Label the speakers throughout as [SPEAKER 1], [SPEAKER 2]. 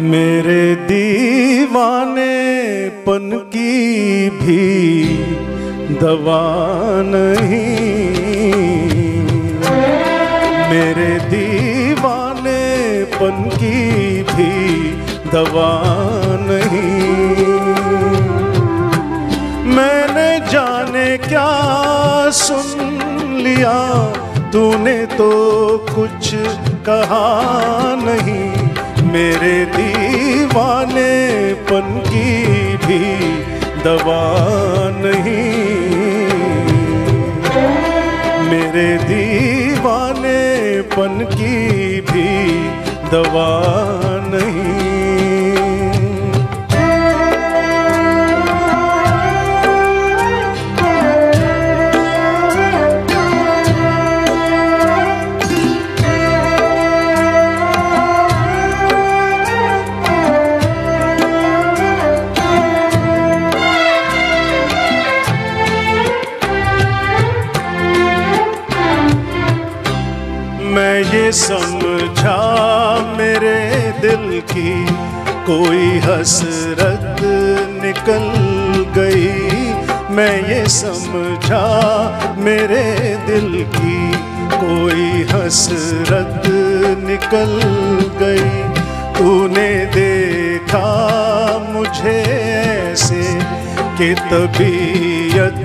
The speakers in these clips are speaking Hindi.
[SPEAKER 1] मेरे दीवाने पन की भी दवा नहीं। मेरे दीवाने पन की भी दवा नहीं। मैंने जाने क्या सुन लिया, तूने तो कुछ कहा नहीं। मेरे दीवाने पन की भी दवा नहीं। मेरे दीवाने पन की भी दवा नहीं। समझा मेरे दिल की कोई हसरत निकल गई। मैं ये समझा मेरे दिल की कोई हसरत निकल गई। तूने देखा मुझे ऐसे कि तबीयत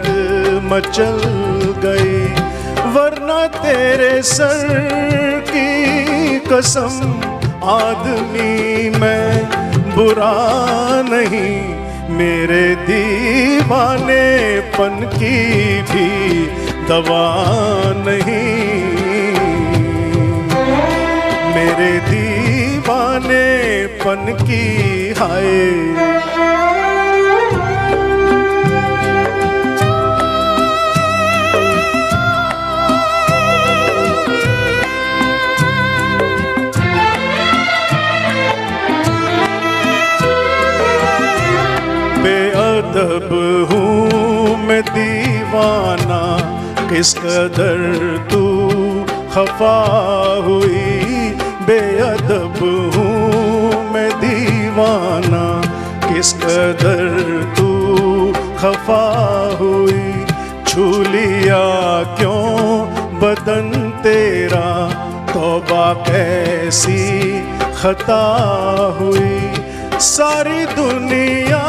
[SPEAKER 1] मचल गई, वरना तेरे सर कसम आदमी मैं बुरा नहीं। मेरे दीवाने पन की भी दवा नहीं। मेरे दीवाने पन की हाय। बेअदब हूँ मैं दीवाना, किस कदर तू खफा हुई? बेअदब हूँ मैं दीवाना, किस कदर तू खफा हुई? छू लिया क्यों बदन तेरा? तोबा कैसी खता हुई? सारी दुनिया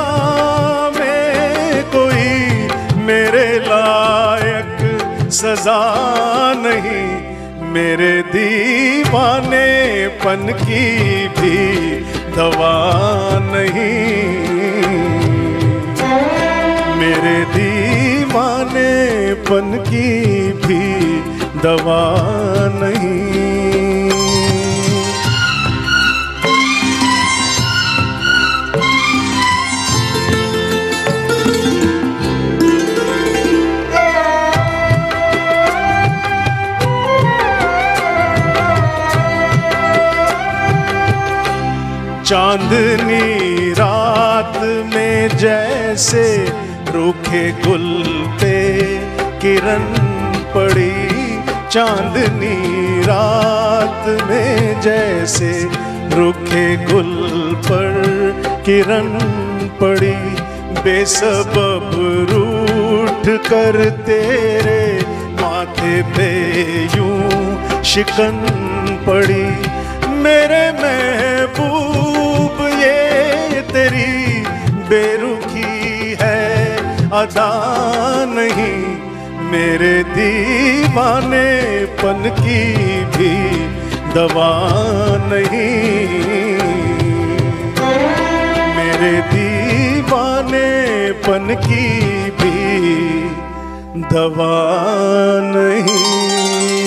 [SPEAKER 1] सजा नहीं, मेरे दीवाने पन की भी दवा नहीं। मेरे दीवाने पन की भी दवा नहीं। चांदनी रात में जैसे रूखे गुल पे किरण पड़ी। चांदनी रात में जैसे रूखे गुल पर किरण पड़ी। बेसबब रूठ कर तेरे माथे पे यूँ शिकन पड़ी। मेरे महबूब अदा नहीं, मेरे दीवाने पन की भी दवा नहीं। मेरे दीवाने पन की भी दवा नहीं।